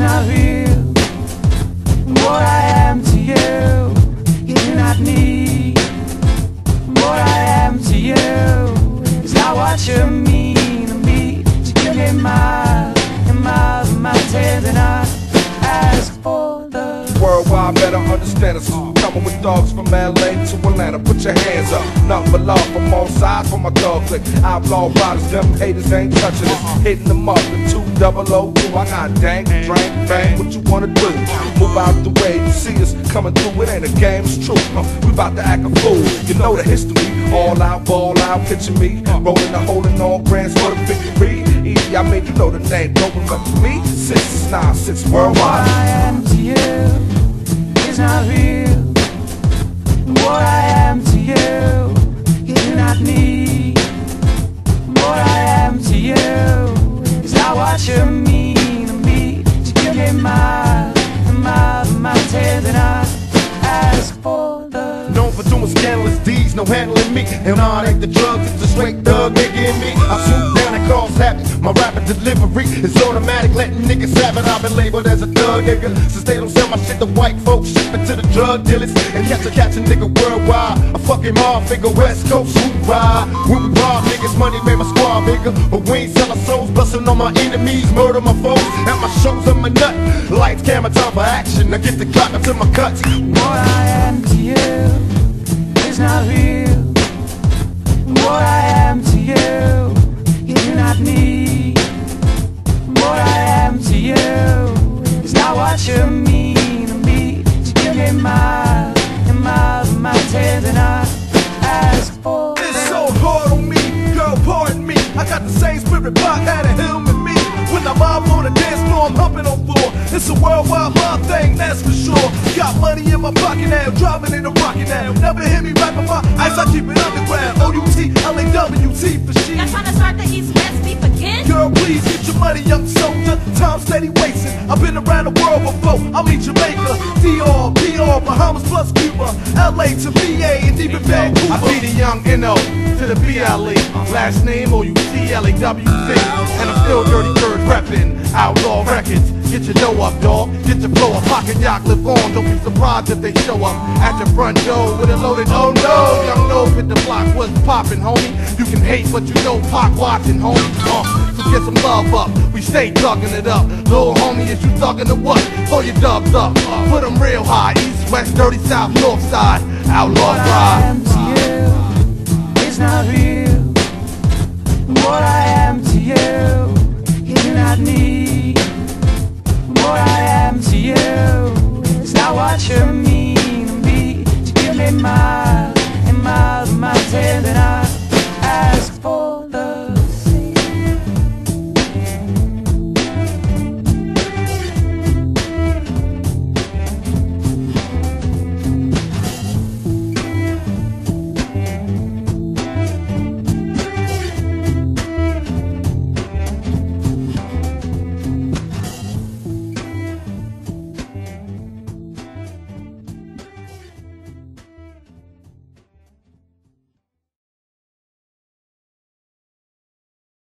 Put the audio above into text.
not real. What I am to you, you do not need. What I am to you is not what you mean to me. To give me miles and miles of And I Ask for the worldwide better understand us all put your hands up. Nothing but love from all sides for my dog click. Outlaw riders, them haters ain't touching us. Hitting them up with two double O two. I got dank, drank, bang, what you wanna do? Move out the way, you see us coming through. It ain't a game, it's true. Uh, we about to act a fool. You know the history. All out, ball out, picture me. Rolling the holding all brands for the victory. Easy, I made you know the name. Don't remember me? Six, nine, six, worldwide. I am to you is not. What I am to you, you do not need. What I am to you is not what you mean to me. To give me miles and miles and I ask for the. Known for doing scandalous deeds, no handling me. And it ain't the drugs, it's the straight thug nigga in me. My rapid delivery is automatic, letting niggas have it. I've been labeled as a thug nigga. Since they don't sell my shit to white folks, ship it to the drug dealers. And catch a catch a nigga worldwide. A fucking mob figure, West Coast, who ride. When we rob niggas, money made my squad bigger. But we ain't selling souls, busting on my enemies, murder my foes. At my shows, I'm a nut. Lights, camera, time for action. I get the clock until my cuts. What I am to you is not real. What I To give me miles and miles and I ask for. It's so hard on me, girl, pardon me. I got the same spirit Pac had in him and me. When I'm up on the dance floor, I'm humping on floor. It's a worldwide mob thing, that's for sure. Got money in my pocket now, driving in a rocket now. Never hear me rapping my ice, I keep it underground. O-U-T, L-A-W-T for she. Y'all trying to start the East West beef again? Girl, please get your money, young soldier. Time steady wasting. I've been around the world before. I mean Jamaica, DR, PR, Bahamas plus Cuba, LA to VA, and even Vancouver. I be the young N.O. to the B.L.E. Last name O-U-T-L-A-W-C. And I'm still Dirty Bird reppin' Outlaw Records. Get your dough up, dog. Get your flow up. Pocket yacht live on. Don't be surprised if they show up at your front door with a loaded. Oh no, young no hit the block. What's poppin', homie? You can hate, but you know Pac watching, homie. Uh, so get some love up. We stay thugging it up. Little homie, is you thugging the what? Throw your dubs up. Put 'em real high west, dirty south, north side, outlaw pride. What I am to you is not real. What I am to you is not me. What I am to you is not what you mean to be. To give me miles and miles of my time, and I.